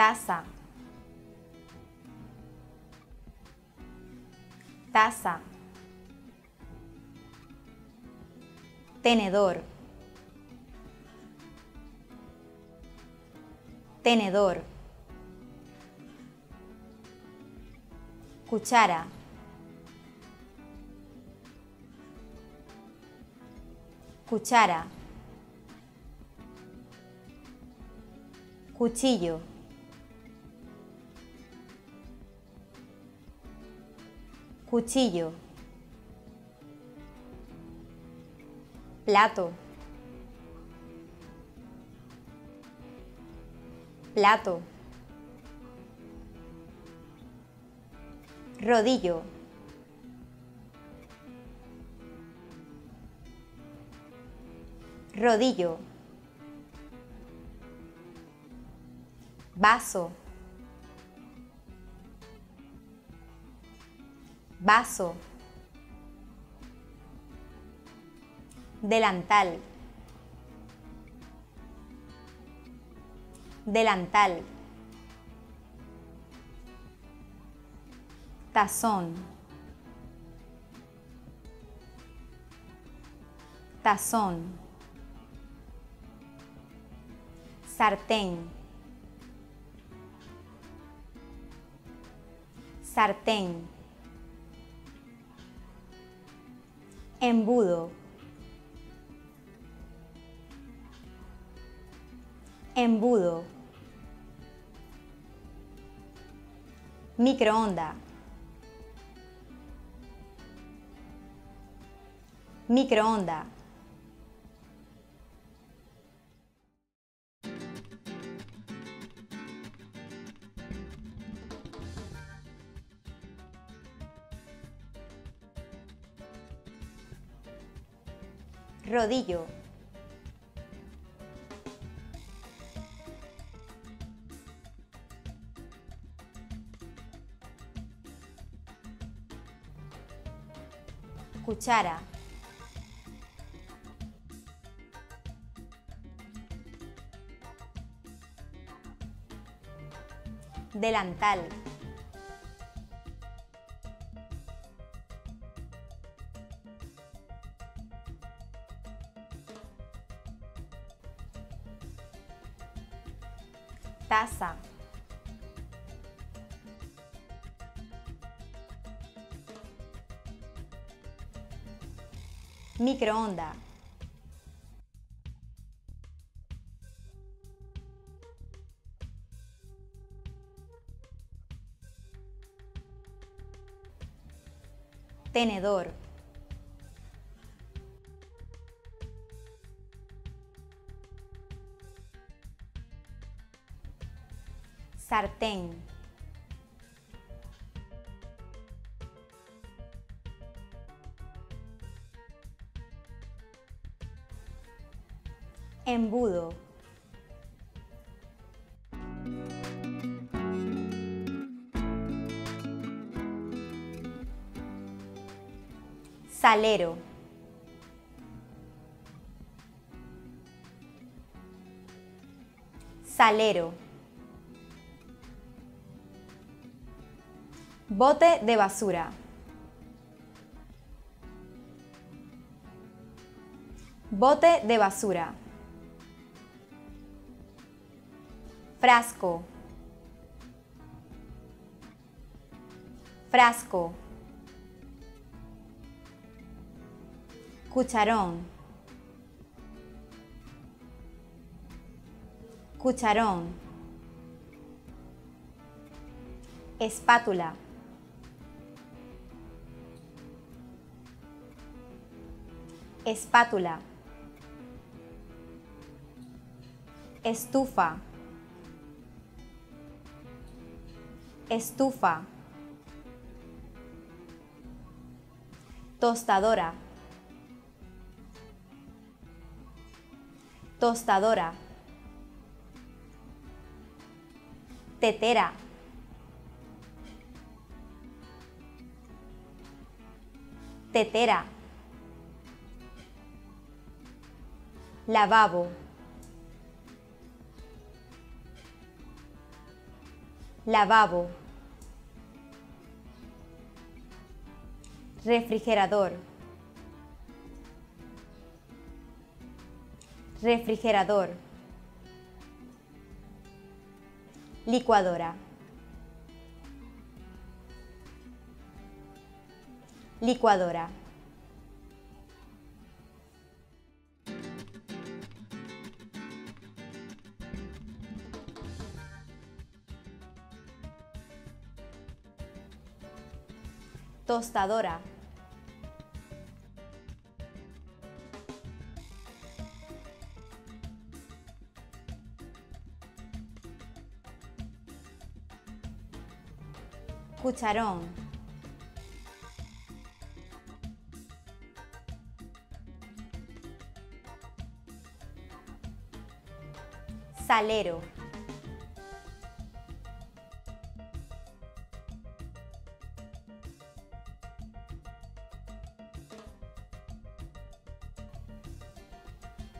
taza, taza, tenedor, tenedor, cuchara, cuchara, cuchillo, cuchillo, plato, plato, rodillo, rodillo, vaso, vaso, delantal, delantal, tazón, tazón, sartén, sartén, embudo, embudo, microonda, microonda. Rodillo, cuchara, delantal, taza, microonda, tenedor, sartén, embudo, salero, salero, bote de basura, bote de basura, frasco, frasco, cucharón, cucharón, espátula, espátula, estufa, estufa, tostadora, tostadora, tetera, tetera, lavabo, lavabo, refrigerador, refrigerador, licuadora, licuadora. Tostadora, cucharón, salero,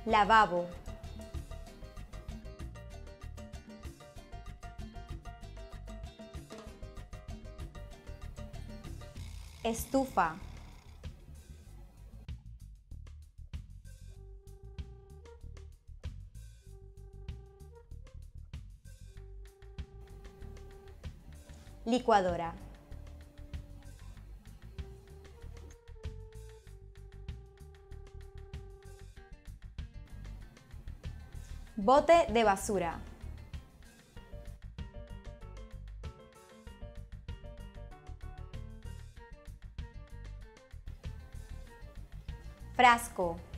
lavabo, estufa, licuadora. Bote de basura. Frasco.